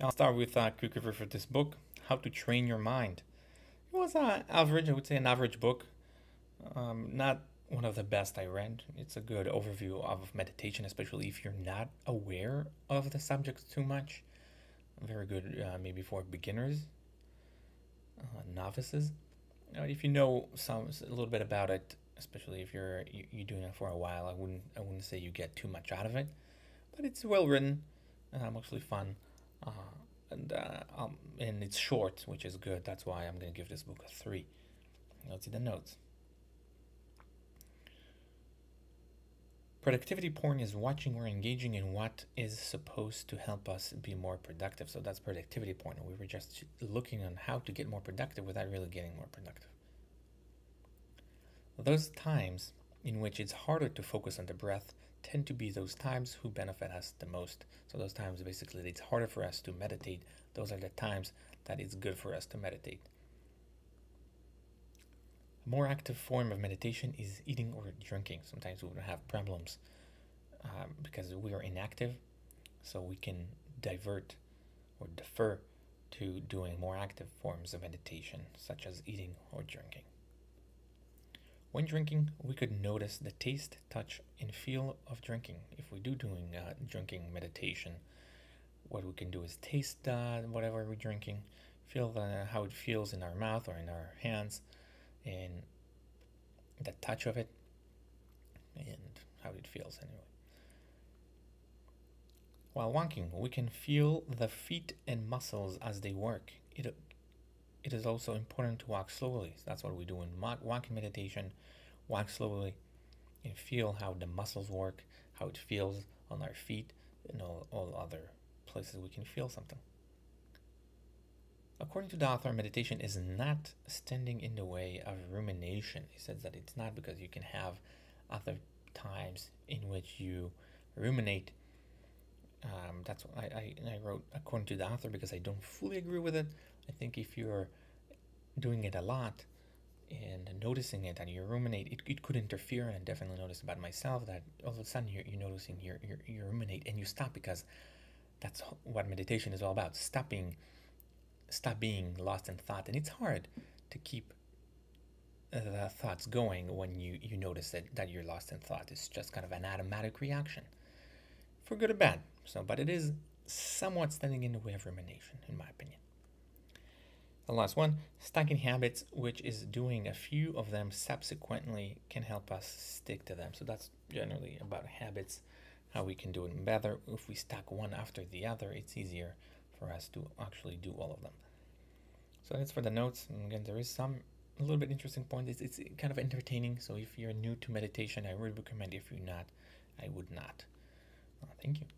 I'll start with a quick review for this book, How to Train Your Mind. It was an average, I would say an average book. Um, not one of the best I read. It's a good overview of meditation, especially if you're not aware of the subject too much. Very good, uh, maybe for beginners, uh, novices. If you know some a little bit about it, especially if you're you, you're doing it for a while, I wouldn't I wouldn't say you get too much out of it, but it's well written, uh, mostly fun, uh, and uh, um, and it's short, which is good. That's why I'm gonna give this book a three. Let's see the notes. Productivity porn is watching or engaging in what is supposed to help us be more productive. So that's productivity porn. We were just looking on how to get more productive without really getting more productive. Those times in which it's harder to focus on the breath tend to be those times who benefit us the most. So those times basically it's harder for us to meditate. Those are the times that it's good for us to meditate. A more active form of meditation is eating or drinking. Sometimes we will have problems um, because we are inactive, so we can divert or defer to doing more active forms of meditation, such as eating or drinking. When drinking, we could notice the taste, touch, and feel of drinking. If we do doing uh, drinking meditation, what we can do is taste uh, whatever we're drinking, feel the, how it feels in our mouth or in our hands, and the touch of it, and how it feels anyway. While walking, we can feel the feet and muscles as they work. It it is also important to walk slowly. That's what we do in walking meditation. Walk slowly and feel how the muscles work, how it feels on our feet, and all, all other places we can feel something. According to the author, meditation is not standing in the way of rumination. He says that it's not because you can have other times in which you ruminate. Um, that's what I, I, I wrote according to the author because I don't fully agree with it. I think if you're doing it a lot and noticing it and you ruminate, it, it could interfere. And I definitely noticed about myself that all of a sudden you're, you're noticing you you ruminate and you stop because that's what meditation is all about. Stopping, stop being lost in thought. And it's hard to keep the thoughts going when you, you notice that, that you're lost in thought. It's just kind of an automatic reaction for good or bad. So, but it is somewhat standing in the way of rumination, in my opinion. The last one, stacking habits, which is doing a few of them subsequently can help us stick to them. So that's generally about habits, how we can do it better. If we stack one after the other, it's easier for us to actually do all of them. So that's for the notes. And again, there is some a little bit interesting point. It's, it's kind of entertaining. So if you're new to meditation, I would recommend. If you're not, I would not. Thank you.